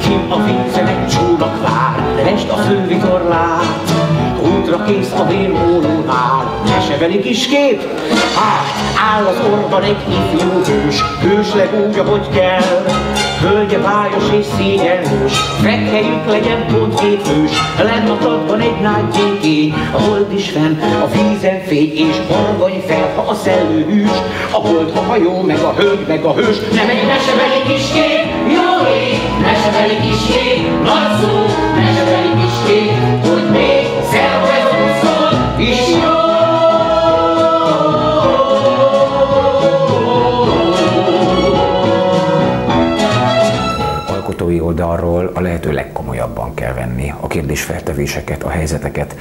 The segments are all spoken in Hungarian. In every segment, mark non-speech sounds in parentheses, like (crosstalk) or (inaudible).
Kim a vízen egy csónak vár, lest a fővitorlát, útra kész a vérmónul áll, mesebeli kis kép, hát áll az orban egy ifjú hős, hősleg úgy, ahogy kell, Hölgye bájos és szégyenlős, fekhelyük legyen pont két hős, lenn a tadban egy nagy gyékény, a hold is fenn, a vízen fény, és horgony fel, ha a szellő hűs, a hold, a hajó, meg a hölgy, meg a hős, nem egy mesebeli kis kép, jó ég, mesebeli kis kép, nagy szó, kérdésfeltevéseket, a helyzeteket,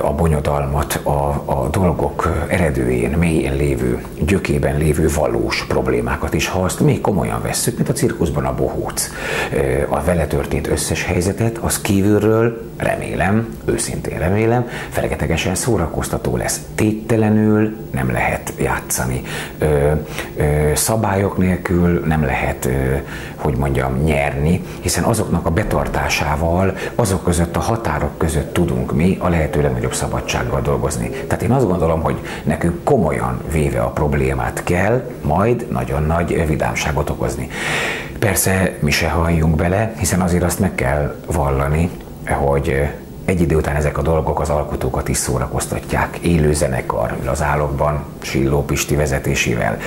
a bonyodalmat, a, a dolgok eredőjén, mélyén lévő, gyökében lévő valós problémákat is, ha azt még komolyan vesszük, mint a cirkuszban a bohóc. A vele történt összes helyzetet, az kívülről remélem, őszintén remélem, felegetegesen szórakoztató lesz. Téttelenül nem lehet játszani. Ö, ö, szabályok nélkül nem lehet, ö, hogy mondjam, nyerni, hiszen azoknak a betartásával, azok között a határok között tudunk mi a lehető legnagyobb szabadsággal dolgozni. Tehát én azt gondolom, hogy nekünk komolyan véve a problémát kell majd nagyon nagy vidámságot okozni. Persze mi se halljunk bele, hiszen azért azt meg kell vallani, hogy egy idő után ezek a dolgok az alkotókat is szórakoztatják. Élő zenekar, az állokban, Silló Pisti vezetésével,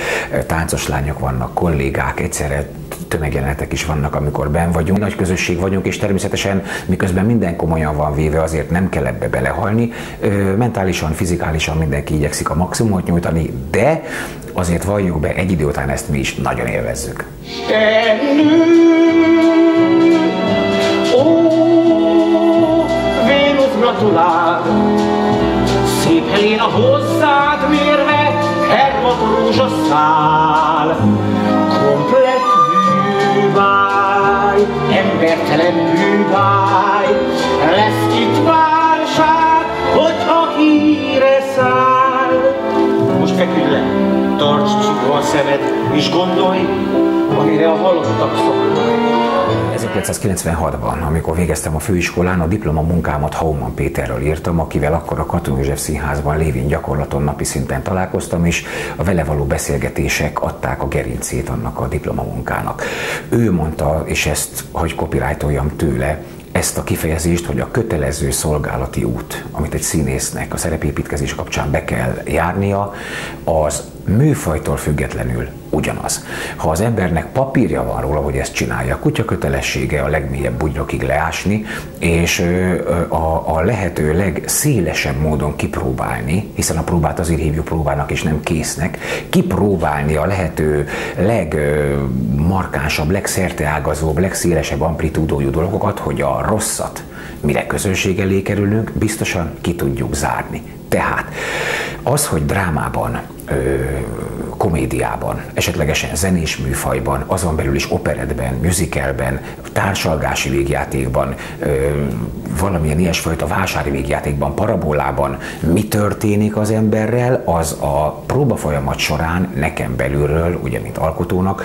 táncos lányok vannak, kollégák, egyszerre tömegjelenetek is vannak, amikor ben vagyunk, nagy közösség vagyunk, és természetesen miközben minden komolyan van véve, azért nem kell ebbe belehalni. Mentálisan, fizikálisan mindenki igyekszik a maximumot nyújtani, de azért valljuk be, egy idő után ezt mi is nagyon élvezzük. gratulál. Szép Helén a hozzád mérve, hervat rózsaszál. Bűváj, embertelen bűváj, lesz itt válság, hogyha híre száll. Most feküdj le, tarts csukva a szemed, és gondolj, amire a halottak szoknak. 1996-ban, amikor végeztem a főiskolán, a diplomamunkámat Hauman Péterről írtam, akivel akkor a Katon József Színházban lévén gyakorlaton napi szinten találkoztam, és a vele való beszélgetések adták a gerincét annak a diplomamunkának. Ő mondta, és ezt, hogy copyrightoljam tőle, ezt a kifejezést, hogy a kötelező szolgálati út, amit egy színésznek a szerepépítkezés kapcsán be kell járnia, az műfajtól függetlenül ugyanaz. Ha az embernek papírja van róla, hogy ezt csinálja, a kutya kötelessége a legmélyebb bugyrokig leásni, és a, a lehető legszélesebb módon kipróbálni, hiszen a próbát azért hívjuk próbának és nem késznek, kipróbálni a lehető legmarkánsabb, legszerteágazóbb, legszélesebb amplitúdójú dolgokat, hogy a rosszat, mire közönség elé kerülünk, biztosan ki tudjuk zárni. Tehát az, hogy drámában komédiában, esetlegesen zenés műfajban, azon belül is operetben, musicalben, társalgási végjátékban, valamilyen ilyesfajta vásári végjátékban, parabolában mi történik az emberrel, az a próba folyamat során nekem belülről, ugye mint alkotónak,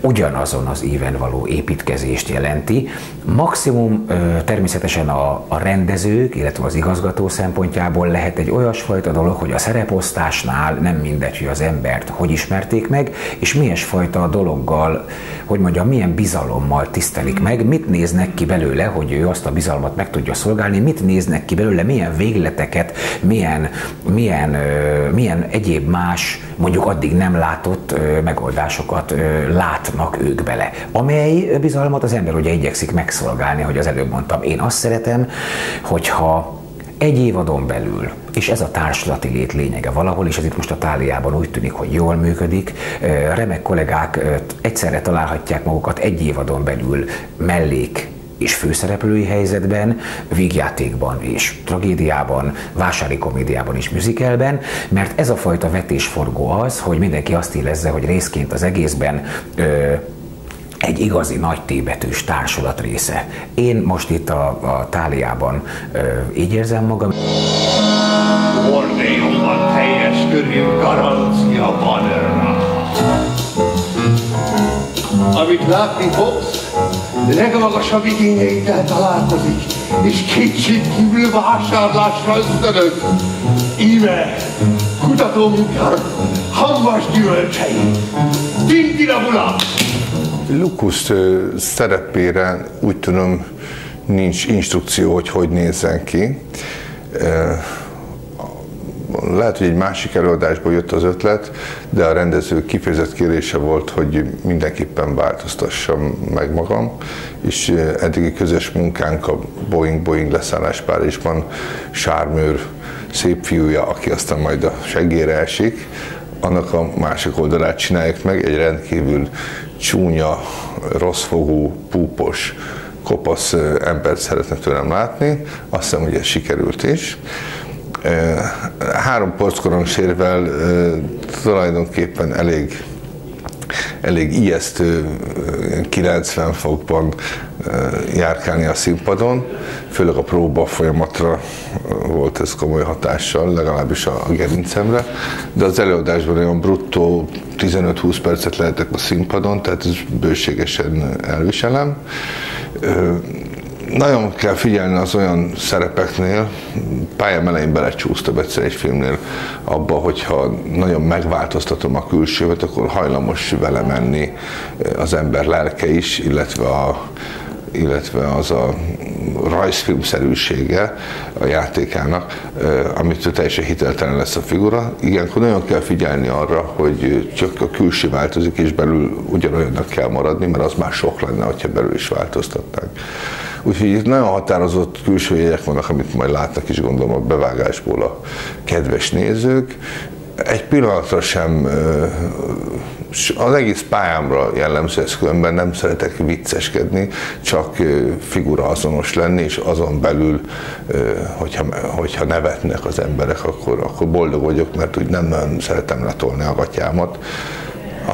ugyanazon az íven való építkezést jelenti. Maximum természetesen a, a rendezők, illetve az igazgató szempontjából lehet egy olyasfajta dolog, hogy a szereposztásnál nem mindegy, hogy az embert hogy ismerték meg, és milyen fajta dologgal, hogy mondjam, milyen bizalommal tisztelik meg, mit néznek ki belőle, hogy ő azt a bizalmat meg tudja szolgálni, mit néznek ki belőle, milyen végleteket, milyen, milyen, milyen egyéb más, mondjuk addig nem látott megoldásokat látnak ők bele. Amely bizalmat az ember ugye igyekszik megszolgálni, hogy az előbb mondtam. Én azt szeretem, hogyha egy évadon belül, és ez a társulati lét lényege valahol, és ez itt most a táliában úgy tűnik, hogy jól működik, remek kollégák egyszerre találhatják magukat egy évadon belül mellék és főszereplői helyzetben, végjátékban és tragédiában, vásári komédiában és musicalben, mert ez a fajta vetésforgó az, hogy mindenki azt érezze, hogy részként az egészben ö, egy igazi nagy tébetűs társulat része. Én most itt a, a táliában ö, így érzem magam. Orvéumban teljes körű garancia van amit látni fogsz, legmagasabb igényeiddel találkozik, és kétségkívül vásárlásra ösztönöz. Íme, kutatómunkák, hamvas gyümölcsei. Tintina Bula! Lukusz szerepére úgy tudom nincs instrukció, hogy hogy nézzen ki lehet, hogy egy másik előadásból jött az ötlet, de a rendező kifejezett kérése volt, hogy mindenképpen változtassam meg magam, és eddigi közös munkánk a Boeing-Boeing leszállás Párizsban Sármőr szép fiúja, aki aztán majd a seggére esik, annak a másik oldalát csinálják meg, egy rendkívül csúnya, rosszfogú, púpos, kopasz embert szeretne tőlem látni. Azt hiszem, hogy ez sikerült is három porckorongssérvel tulajdonképpen elég elég ijesztő 90 fokban járkálni a színpadon, főleg a próba folyamatra volt ez komoly hatással, legalábbis a gerincemre, de az előadásban olyan bruttó 15-20 percet lehetek a színpadon, tehát ez bőségesen elviselem nagyon kell figyelni az olyan szerepeknél, pályám elején belecsúsztam egyszer egy filmnél abba, hogyha nagyon megváltoztatom a külsőt, akkor hajlamos vele menni az ember lelke is, illetve a illetve az a rajzfilmszerűsége a játékának, amit teljesen hiteltelen lesz a figura. Ilyenkor nagyon kell figyelni arra, hogy csak a külső változik, és belül ugyanolyannak kell maradni, mert az már sok lenne, hogyha belül is változtatnánk. Úgyhogy itt nagyon határozott külső jegyek vannak, amit majd látnak is gondolom a bevágásból a kedves nézők. Egy pillanatra sem az egész pályámra jellemző ez különben nem szeretek vicceskedni, csak figura azonos lenni, és azon belül, hogyha, hogyha nevetnek az emberek, akkor, akkor boldog vagyok, mert úgy nem nagyon szeretem letolni a gatyámat.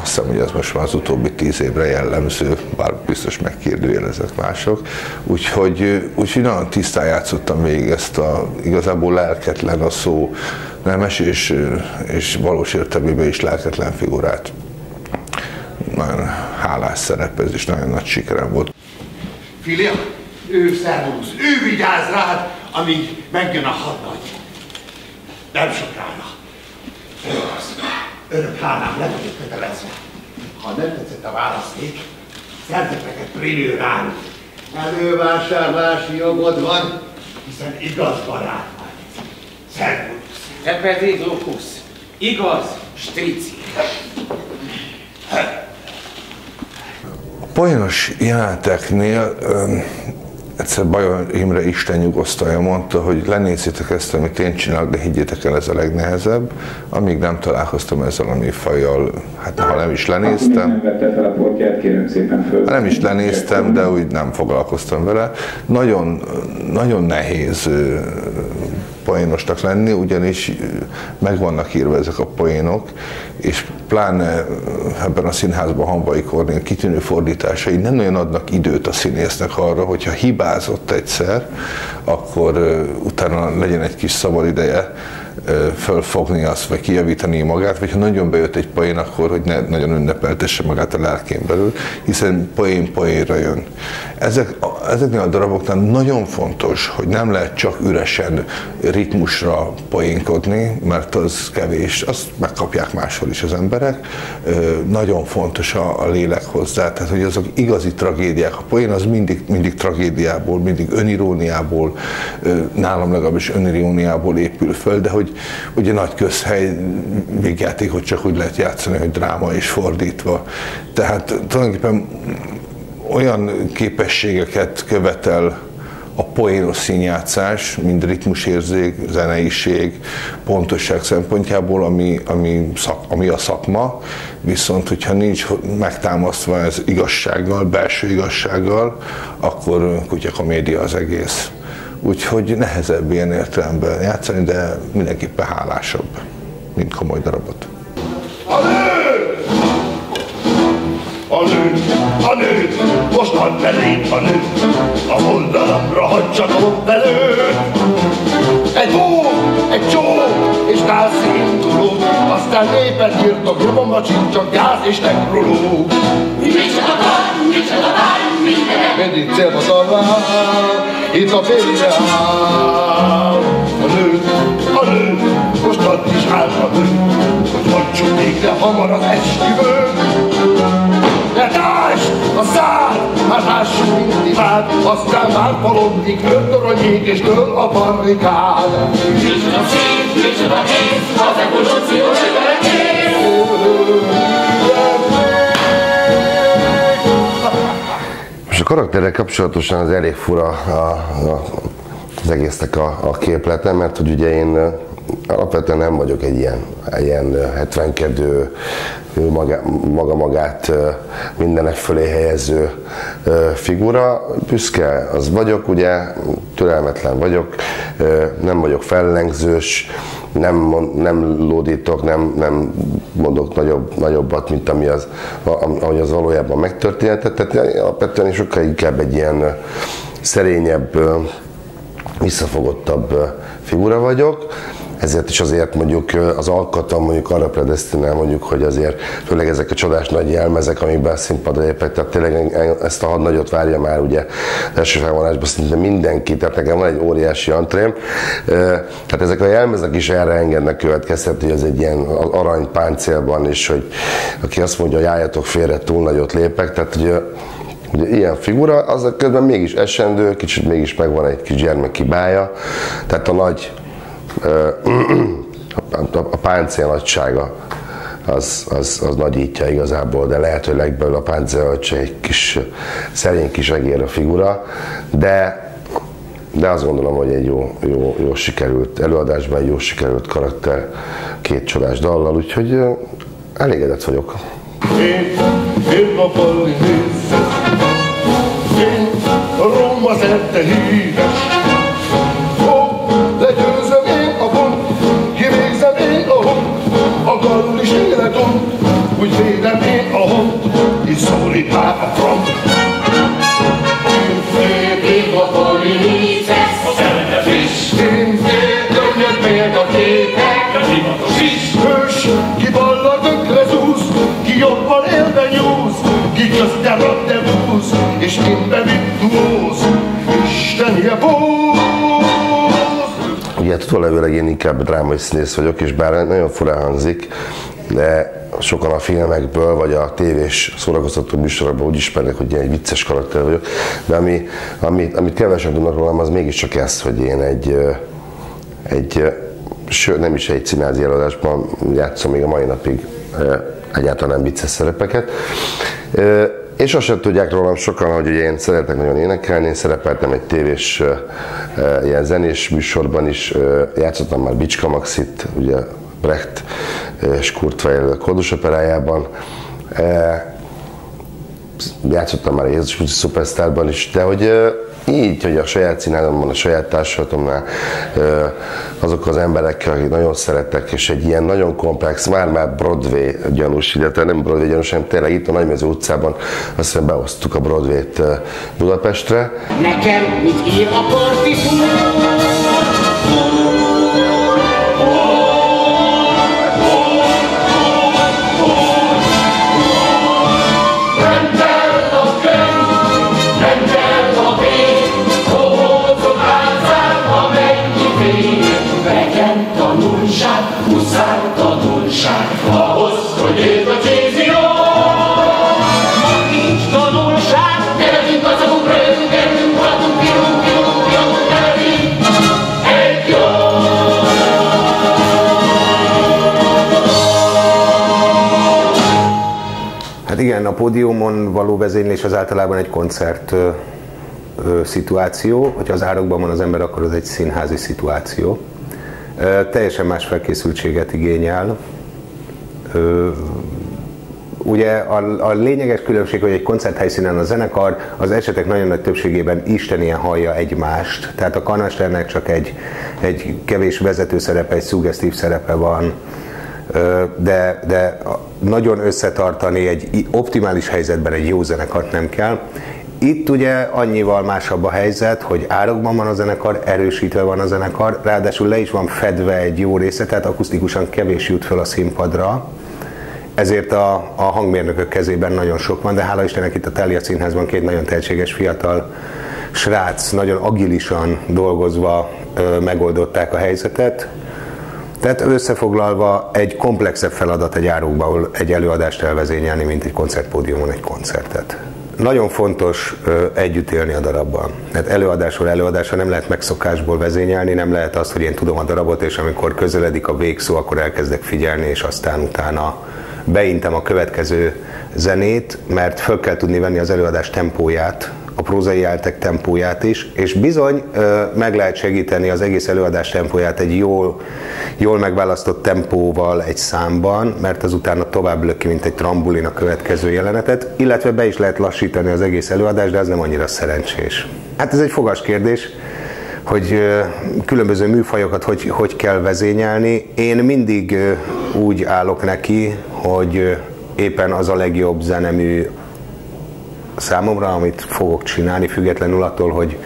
Azt hiszem, hogy ez most már az utóbbi tíz évre jellemző, bár biztos megkérdőjelezett mások. Úgyhogy, úgyhogy nagyon tisztán játszottam végig ezt a igazából lelketlen a szó nemes és, és valós értelmében is lelketlen figurát. Nagyon hálás szerep ez, és nagyon nagy sikerem volt. Filia, ő szervusz, ő vigyáz rád, amíg megjön a hadnagy. Nem sokára. Ő az örök hálám le vagyok kötelezve. Ha nem tetszett a választék, szerzek neked prémiőrán. Elővásárlási jogod van, hiszen igaz barát vagy. Szervusz. Te pedig, Lukusz, igaz, strici. A poénos jeleneteknél egyszer Bajor Imre Isten nyugosztalja mondta, hogy lenézzétek ezt, amit én csinálok, de higgyétek el, ez a legnehezebb. Amíg nem találkoztam ezzel a műfajjal, hát ha nem is lenéztem. Nem vette fel a portját, kérem szépen föl. Nem is lenéztem, de úgy nem foglalkoztam vele. Nagyon, nagyon nehéz poénosnak lenni, ugyanis meg vannak írva ezek a poénok, és pláne ebben a színházban Hamvai Kornél kitűnő fordításai nem nagyon adnak időt a színésznek arra, hogyha hibázott egyszer, akkor utána legyen egy kis szabad ideje, fölfogni azt, vagy kijavítani magát, vagy ha nagyon bejött egy poén, akkor hogy ne nagyon ünnepeltesse magát a lelkén belül, hiszen poén poénra jön. Ezek, ezeknél a daraboknál nagyon fontos, hogy nem lehet csak üresen ritmusra poénkodni, mert az kevés, azt megkapják máshol is az emberek. Nagyon fontos a, a lélek hozzá, tehát hogy azok igazi tragédiák. A poén az mindig, mindig tragédiából, mindig öniróniából, nálam legalábbis öniróniából épül föl, de hogy ugye nagy közhely végjátékot csak úgy lehet játszani, hogy dráma is fordítva. Tehát tulajdonképpen olyan képességeket követel a poénos színjátszás, mind ritmusérzék, zeneiség, pontosság szempontjából, ami, ami, szak, ami a szakma, viszont hogyha nincs megtámasztva ez igazsággal, belső igazsággal, akkor kutyakomédia az egész. Úgyhogy nehezebb ilyen értelemben játszani, de mindenképpen hálásabb, mint komoly darabot. A nő! A nő, a nő, most add belém a nő, a oldalamra hadd csatom belőtt. Egy bó, egy csó, és gázszintuló, aztán népet írtok, jobban a csincsak, gáz és tekroló. Mi csak akar, mindig célba talál, itt a félre áll. A nő, a nő, most add is áll a nő, hogy hagyjuk végre hamar az esküvőt. Ne társ, a szár, hát lássuk mindig imád, aztán már palomdik, ördoronyék és dől a barrikád. Micsoda szép, micsoda kész, az evolúció karakterrel kapcsolatosan az elég fura a, a, az egésznek a, a képlete, mert hogy ugye én ö, alapvetően nem vagyok egy ilyen, ilyen ö, hetvenkedő, ö, maga, maga magát mindenek fölé helyező figura. Büszke az vagyok, ugye, türelmetlen vagyok, nem vagyok fellengzős, nem, nem lódítok, nem, nem mondok nagyobb, nagyobbat, mint ami az, ahogy az valójában megtörténhetett. Tehát alapvetően sokkal inkább egy ilyen szerényebb, visszafogottabb figura vagyok, ezért is azért mondjuk az alkatom mondjuk arra predestinál mondjuk, hogy azért főleg ezek a csodás nagy jelmezek, amikben színpadra lépek, tehát tényleg ezt a hadnagyot várja már ugye első felvonásban szinte mindenki, tehát nekem van egy óriási antrém. Tehát ezek a jelmezek is erre engednek következtetni, hogy ez egy ilyen arany páncélban is, hogy aki azt mondja, hogy álljatok félre, túl nagyot lépek, tehát ö, Ugye ilyen figura, az közben mégis esendő, kicsit mégis megvan egy kis gyermeki bája, tehát a nagy, (clears throat) a, páncél nagysága az, az, az nagyítja igazából, de lehet, hogy legbelül a páncél egy kis szerény kis egér a figura, de de azt gondolom, hogy egy jó, jó, jó sikerült előadásban, egy jó sikerült karakter, két csodás dallal, úgyhogy elégedett vagyok. Én, én a Róma szerte híres. Ugye tudólevőleg én inkább drámai színész vagyok, és bár nagyon furán hangzik, de sokan a filmekből, vagy a tévés szórakoztató műsorokból úgy ismernek, hogy én egy vicces karakter vagyok, de ami, amit, amit kevesen tudnak rólam, az mégiscsak ez, hogy én egy, egy sőt, nem is egy színházi előadásban játszom még a mai napig egyáltalán nem vicces szerepeket. És azt sem tudják rólam sokan, hogy én szeretek nagyon énekelni, én szerepeltem egy tévés ilyen zenés műsorban is, játszottam már Bicska Maxit, ugye Brecht és Kurt Weill Kódus operájában, játszottam már Jézus Krisztus Superstarban is, de hogy így, hogy a saját színházamban, a saját társulatomnál azok az emberekkel, akik nagyon szeretek, és egy ilyen nagyon komplex, már-már Broadway gyanús, illetve nem Broadway gyanús, hanem tényleg itt a Nagymező utcában azt hiszem behoztuk a Broadway-t Budapestre, Nekem mit ír a partitúr? Muszáj tanulság, ahhoz, hogy érd a csézió. Ma nincs tanulság, gyerünk a szavunk, rögünk, gyerünk, haladunk, pirunk, pirunk, pirunk, gyerünk. Egy jó Hát igen, a pódiumon való vezénylés az általában egy koncert ö, ö, szituáció, hogyha az árokban van az ember, akkor az egy színházi szituáció. Teljesen más felkészültséget igényel. Ugye a, a lényeges különbség, hogy egy koncerthelyszínen a zenekar az esetek nagyon nagy többségében istenien hallja egymást. Tehát a kanasternek csak egy, egy kevés vezető szerepe, egy szuggesztív szerepe van, de, de nagyon összetartani egy optimális helyzetben egy jó zenekart nem kell. Itt ugye annyival másabb a helyzet, hogy árokban van a zenekar, erősítve van a zenekar, ráadásul le is van fedve egy jó része, tehát akusztikusan kevés jut fel a színpadra, ezért a, a hangmérnökök kezében nagyon sok van, de hála Istennek itt a Telia Színházban két nagyon tehetséges fiatal srác nagyon agilisan dolgozva ö, megoldották a helyzetet. Tehát összefoglalva egy komplexebb feladat egy árukban egy előadást elvezényelni, mint egy koncertpódiumon egy koncertet. Nagyon fontos együtt élni a darabban. Tehát előadásról előadásra nem lehet megszokásból vezényelni, nem lehet azt, hogy én tudom a darabot, és amikor közeledik a végszó, akkor elkezdek figyelni, és aztán utána beintem a következő zenét, mert föl kell tudni venni az előadás tempóját, a prózai áltek tempóját is, és bizony meg lehet segíteni az egész előadás tempóját egy jól, jól megválasztott tempóval egy számban, mert az utána tovább löki, mint egy trambulin a következő jelenetet, illetve be is lehet lassítani az egész előadást, de ez nem annyira szerencsés. Hát ez egy fogas kérdés, hogy különböző műfajokat hogy, hogy kell vezényelni. Én mindig úgy állok neki, hogy éppen az a legjobb zenemű számomra, amit fogok csinálni, függetlenül attól, hogy,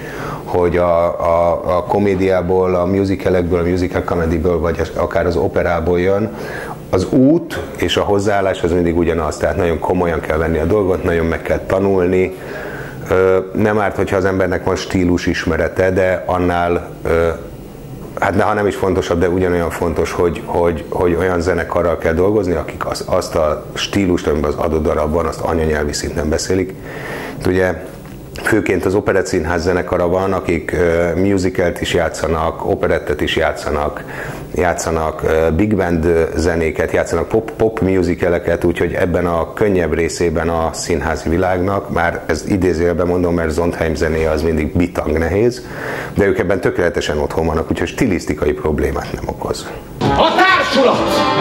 hogy a, a, a komédiából, a musicalekből, a musical comedyből, vagy akár az operából jön, az út és a hozzáállás az mindig ugyanaz, tehát nagyon komolyan kell venni a dolgot, nagyon meg kell tanulni, nem árt, hogyha az embernek van stílus ismerete, de annál hát ha nem is fontosabb, de ugyanolyan fontos, hogy, hogy, hogy olyan zenekarral kell dolgozni, akik az, azt a stílust, amiben az adott darabban, azt anyanyelvi szinten beszélik. Itt ugye főként az Operett Színház zenekara van, akik musicalt is játszanak, operettet is játszanak, játszanak big band zenéket, játszanak pop, pop musicaleket, úgyhogy ebben a könnyebb részében a színházi világnak, már ez idézőjelben mondom, mert Zondheim zenéje az mindig bitang nehéz, de ők ebben tökéletesen otthon vannak, úgyhogy stilisztikai problémát nem okoz. A társulat!